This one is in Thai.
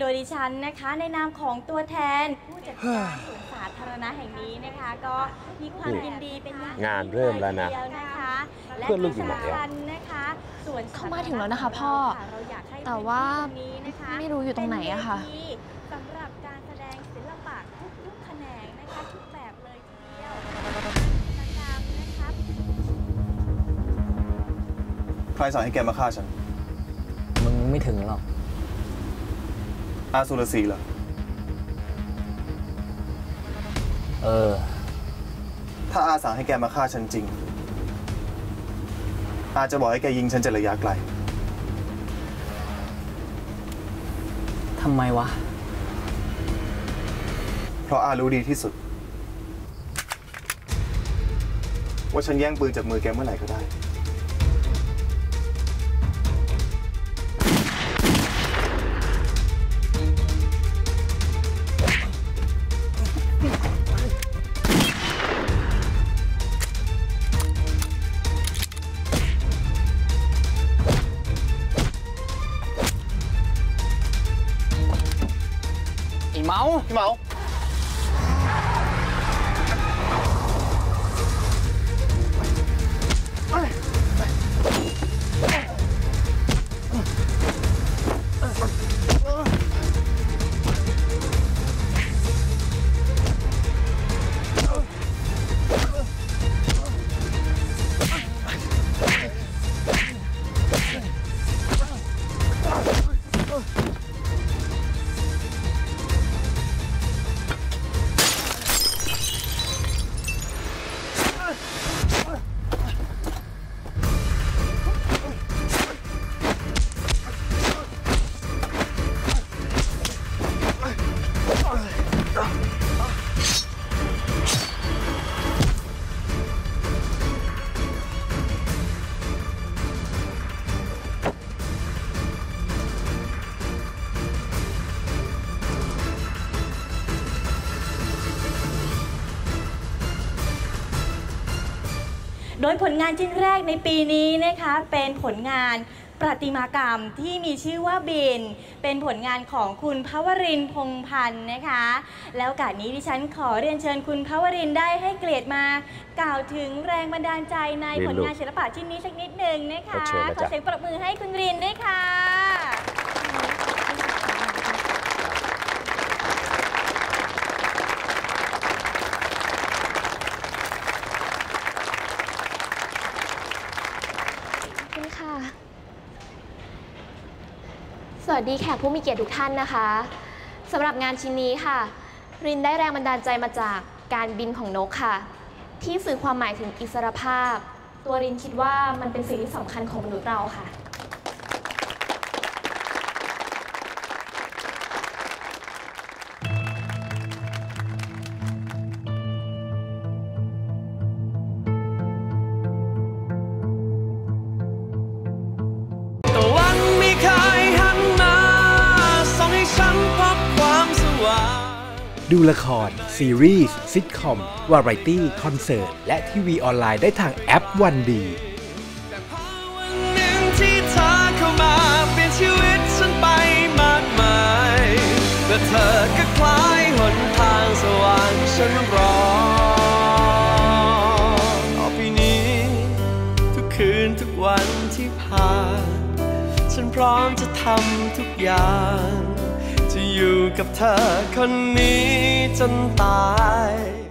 โดยดิฉันนะคะในนามของตัวแทนผู้จัดการสวนสาธารณะแห่งนี้นะคะ ก็มีความยินดีเป็นอย่างยิ่งานเริ่มแล้วนะ ทีเดียนะคะและเพื่อนลูกอยู่ไหนอะ ที่สำคัญนะคะสวนเข้ามาถึงแล้วนะคะพ่อเราอยากให้แต่ว่าพื้นที่ตรงนี้นะคะไม่รู้อยู่ตรงไหนอะค่ะ เป็นเวทีสำหรับการแสดงศิลปะทุกๆแขนงนะคะทุกแบบเลยทีเดียวดังๆนะคะใครสั่งให้แกมาฆ่าฉัน มึงไม่ถึงหรอก อาสุรศรีเหรอ เออ ถ้าอาสั่งให้แกมาฆ่าฉันจริง อาจะบอกให้แกยิงฉันจากระยะไกล ทำไมวะ เพราะอารู้ดีที่สุด ว่าฉันแย่งปืนจากมือแกเมื่อไหร่ก็ได้ ไอ้ โดยผลงานชิ้นแรกในปีนี้นะคะเป็นผลงานประติมากรรมที่มีชื่อว่าบิน เป็นผลงานของคุณพวรินทร์พงษ์พันธ์นะคะ แล้วโอกาสนี้ดิฉันขอเรียนเชิญคุณพวรินทร์ได้ให้เกรดมากล่าวถึงแรงบันดาลใจในเรียนผลลูกงานศิลปะชิ้นนี้สักนิดหนึ่งนะคะขอเชิญนะขอจ๊ะเสียงปรบมือให้คุณรินด้วยค่ะ ขอบคุณค่ะ สวัสดีแขกผู้มีเกียรติทุกท่านนะคะสำหรับงานชิ้นนี้ค่ะ รินได้แรงบันดาลใจมาจากการบินของนกค่ะ ที่สื่อความหมายถึงอิสรภาพ ตัวรินคิดว่ามันเป็นสิ่งที่สำคัญของมนุษย์เราค่ะ ดูละคร ซีรีส์ซิทคอม วาไรตี้ คอนเสิร์ต และทีวีออนไลน์ได้ทางแอปวันดีพอวันหนึ่งที่เธอก็คล้ายหนทางสว่างฉันรอต่อไปนี้ ทุกคืนทุกวันที่ผ่าน ฉันพร้อมจะทำทุกอย่าง อยู่กับเธอคนนี้จนตาย